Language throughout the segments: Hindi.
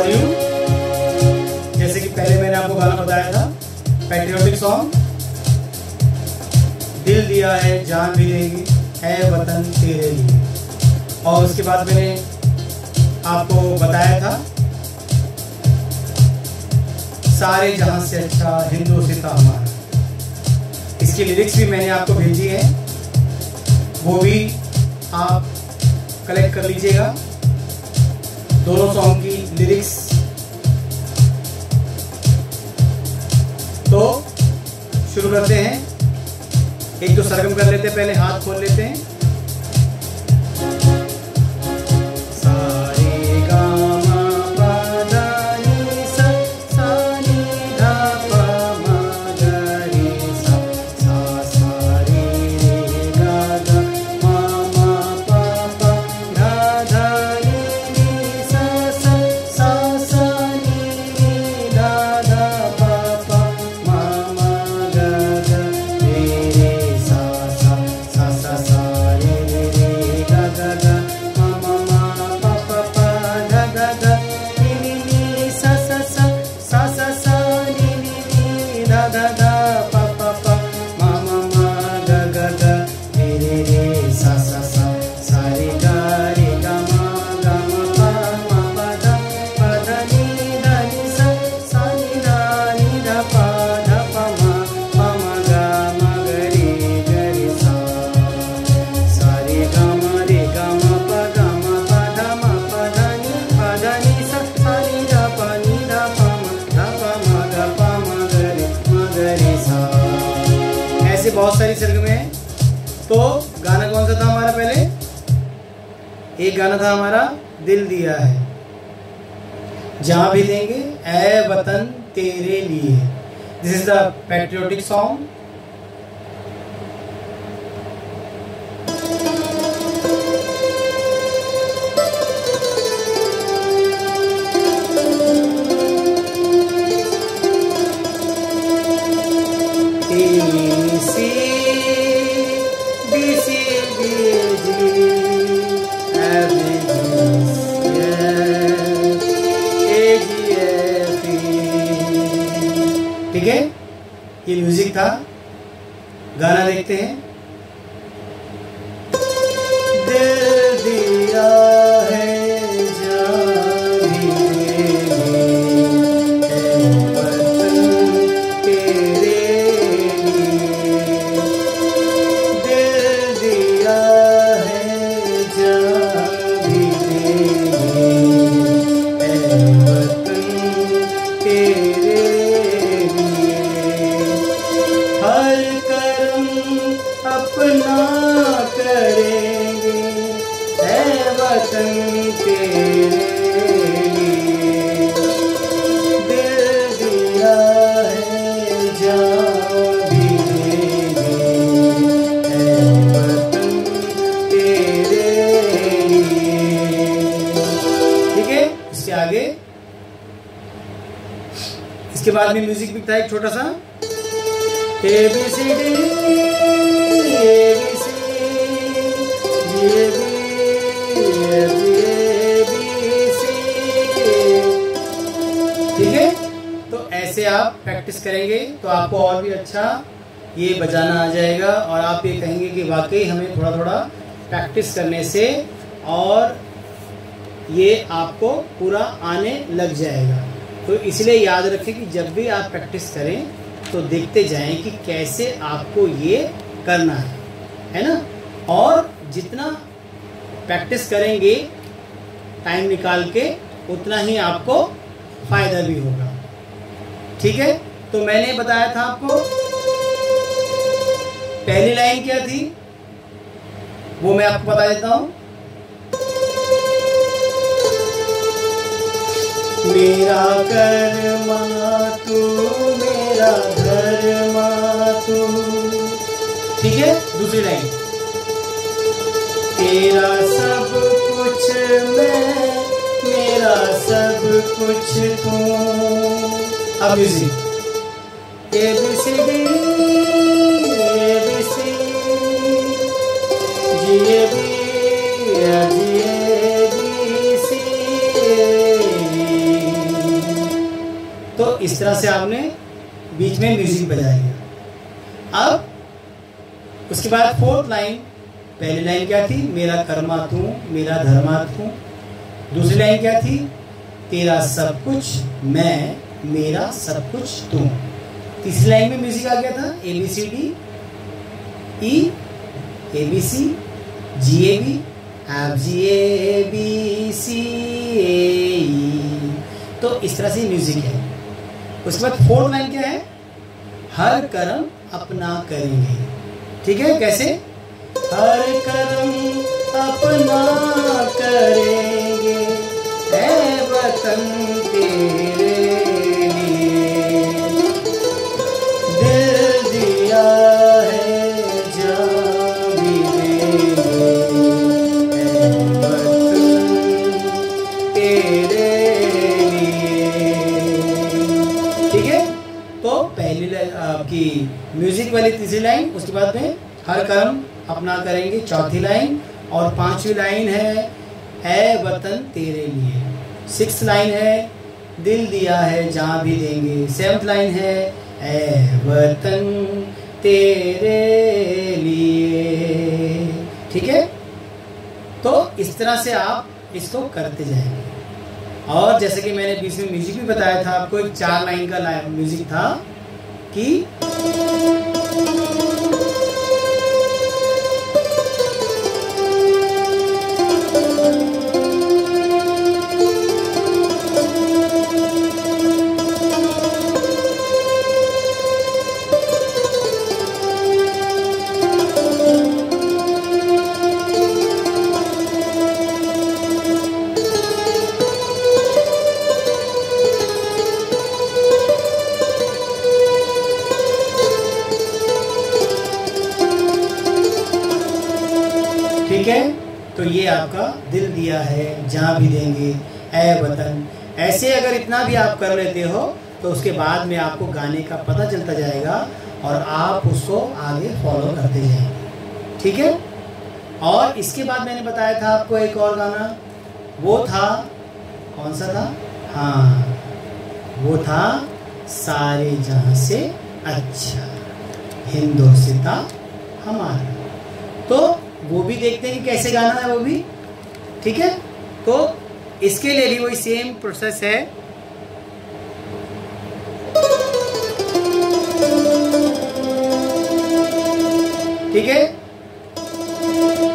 फॉर यू जैसे कि पहले मैंने आपको गाना बताया था पैट्रियोटिक सॉन्ग दिल दिया है, जान भी देगी, है वतन तेरे लिए। और उसके बाद मैंने आपको बताया था, सारे जहाँ से अच्छा हिंदुस्तान हमारा। इसकी लिरिक्स भी मैंने आपको भेजी है। वो भी आप कलेक्ट कर लीजिएगा। दोनों सॉन्ग की लिरिक्स तो शुरू करते हैं। एक तो सरगम कर लेते हैं, पहले हाथ खोल लेते हैं। तो गाना कौन सा था हमारा पहले? एक गाना था हमारा, दिल दिया है। जहाँ भी देंगे ए वतन तेरे लिए। This is the patriotic song ये म्यूज़िक था। गाना देखते हैं। वतन तेरे इसके बाद में म्यूज़िक भी था एक छोटा सा। B C G A B F G A B C ठीक है? तो ऐसे आप प्रैक्टिस करेंगे तो आपको और भी अच्छा ये बजाना आ जाएगा और आप ये कहेंगे कि वाकई हमें थोड़ा थोड़ा प्रैक्टिस करने से और ये आपको पूरा आने लग जाएगा। तो इसलिए याद रखें कि जब भी आप प्रैक्टिस करें तो देखते जाएँ कि कैसे आपको ये करना है। है ना? और जितना प्रैक्टिस करेंगे टाइम निकाल के, उतना ही आपको फ़ायदा भी होगा। ठीक है? तो मैंने बताया था आपको, पहली लाइन क्या थी? वो मैं आपको बता देता हूँ। मेरा कर्मा तू, मेरा धर्मा तू। ठीक है? दूसरी लाइन तेरा सब कुछ मैं, मेरा सब कुछ तू। अब music A, B, C, D, A, B, C, G, A, B G, A, B, C इस तरह से आपने बीच में म्यूज़िक बजाएगा अब उसके बाद फोर्थ लाइन पहली लाइन क्या थी? मेरा कर्मा तू, मेरा धर्मा तू। दूसरी लाइन क्या थी? तेरा सब कुछ, मैं, मेरा सब कुछ तू। तीसरी लाइन में म्यूज़िक आ गया था? A B C D E A B C G A B F G A B C A तो इस तरह से म्यूज़िक है। उसके बाद फोर्थ लाइन क्या है? हर कर्म अपना करेंगे। ठीक है? कैसे? हर कर्म अपना करेंगे। है वतन तेरे लिए। दिल दिया है तेरे ठीक है? तो पहली आपकी म्यूज़िक वाली तीसरी लाइन उसके बाद में हर कर्म अपना करेंगे। चौथी लाइन और पांचवी लाइन है है वतन तेरे लिए। सिक्स लाइन है, दिल दिया है, जहाँ भी देंगे। सेवन्थ लाइन है है वतन तेरे लिए। ठीक है? तो इस तरह से आप इसको करते जाएँगे। और जैसे कि मैंने बीच में म्यूज़िक भी बताया था, आपको एक चार लाइन का म्यूज़िक था कि है, जहाँ भी देंगे। ए वतन, ऐसे अगर इतना भी आप कर लेते हो तो उसके बाद में आपको गाने का पता चलता जाएगा और आप उसको आगे फॉलो करते जाएँगे ठीक है? और इसके बाद मैंने बताया था आपको एक और गाना। वो था, कौन सा था? हाँ वो था, सारे जहाँ से अच्छा हिंदोस्ता हमारा। तो वो भी देखते हैं कि कैसे गाना है वो भी। ठीक है? तो इसके लिए भी वही सेम प्रोसेस है। ठीक है?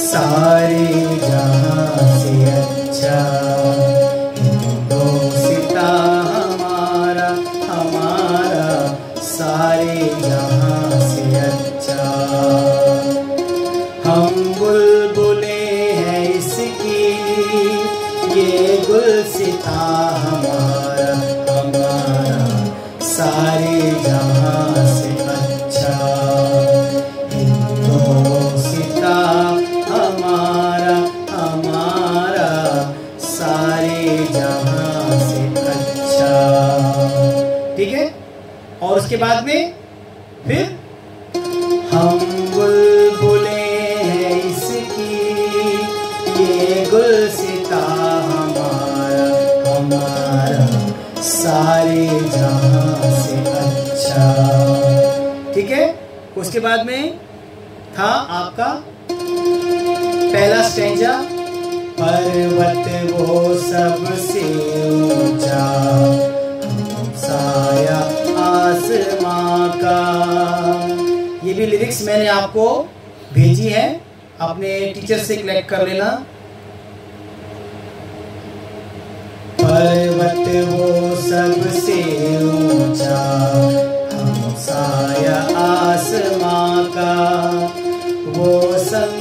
सारे जहाँ से अच्छा गुलसिता हमारा हमारा, सारे जहाँ से अच्छा। ठीक है? उसके बाद में था आपका पहला स्टेंजा, पर्वत वो सबसे ऊँचा। साया आसमां का। ये भी लिरिक्स मैंने आपको भेजी है। अपने टीचर से कलेक्ट कर लेना। पर्वत वो सबसे ऊँचा हम साया आसमां का वो संतरी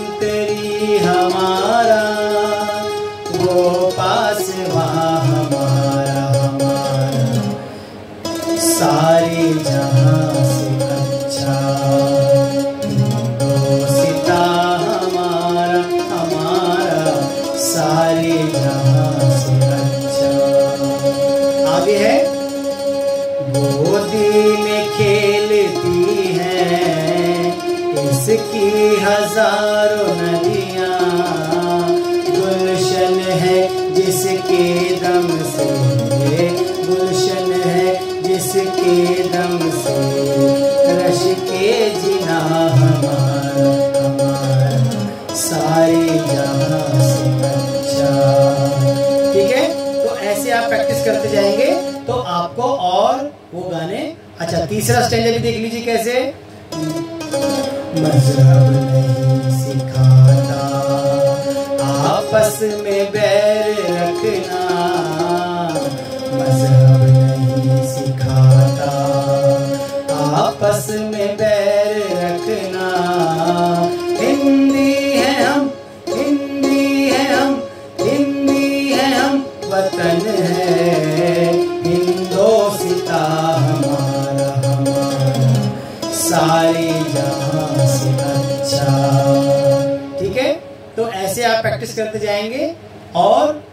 गोदी में खेलती है। इसकी हज़ारों नदियाँ। गुलशन है जिसके दम से। गुलशन है जिसके दम से। रश के जिना हमारा सारे जहाँ से ठीक है? तो ऐसे आप प्रैक्टिस करते जाएँगे। वो गाने। अच्छा तीसरा स्टेज भी देख लीजिए कैसे। सिखाता, आपस में बैर रखना। मज़हब नहीं सिखाता, आपस में ऐसे आप प्रैक्टिस करते जाएँगे और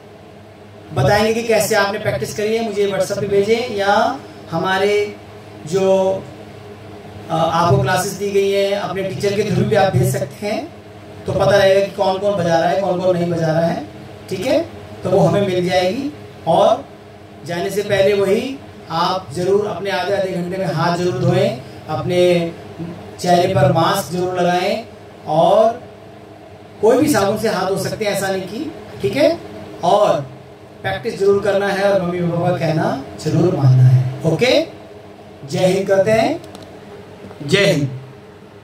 बताएँगे कि कैसे आपने प्रैक्टिस करी है, मुझे व्हाट्सएप पे भेजें या हमारे जो आपको क्लासेस दी गई हैं, अपने टीचर के थ्रू भी आप भेज सकते हैं। तो पता रहेगा कि कौन कौन बजा रहा है कौन कौन नहीं बजा रहा है, ठीक है? तो वो हमें मिल जाएगी और जाने से पहले वही आप ज़रूर अपने आधे आधे घंटे में हाथ ज़रूर धोएँ, अपने चेहरे पर मास्क ज़रूर लगाएँ और कोई भी साबुन से हाथ धो सकते हैं, ऐसा नहीं कि, ठीक है? और प्रैक्टिस ज़रूर करना है और मम्मी पापा का कहना ज़रूर मानना है ओके जय हिंद कहते हैं। जय हिंद।